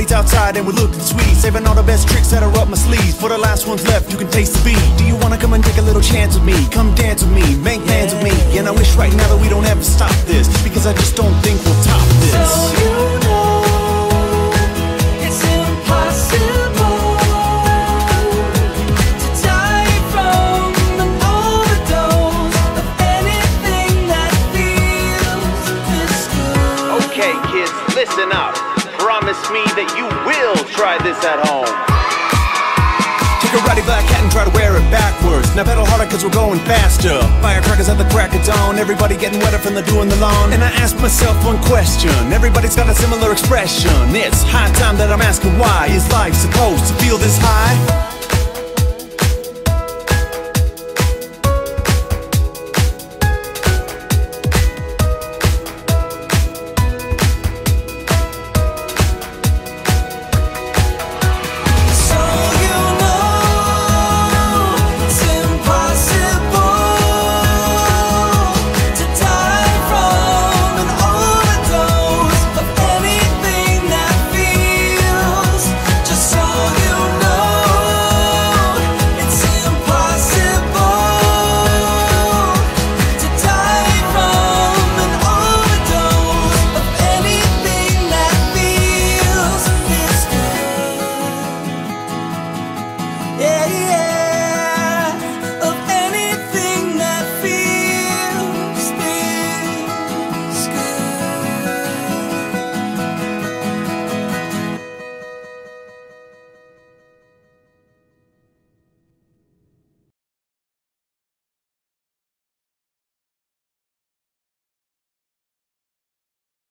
It's outside and we're looking sweet Saving all the best tricks that are up my sleeves For the last ones left, you can taste the beat Do you wanna come and take a little chance with me? Come dance with me, make plans with me And I wish right now that we don't ever stop this Because I just don't think we'll top this So you know it's impossible to die from an overdose of anything that feels this good. Okay, kids, listen up. Promise me that you will try this at home. Take a ratty black hat and try to wear it backwards. Now pedal harder cause we're going faster. Firecrackers at the crack of dawn. Everybody getting wetter from the in the lawn. And I ask myself one question. Everybody's got a similar expression. It's high time that I'm asking why. Is life supposed to feel this high?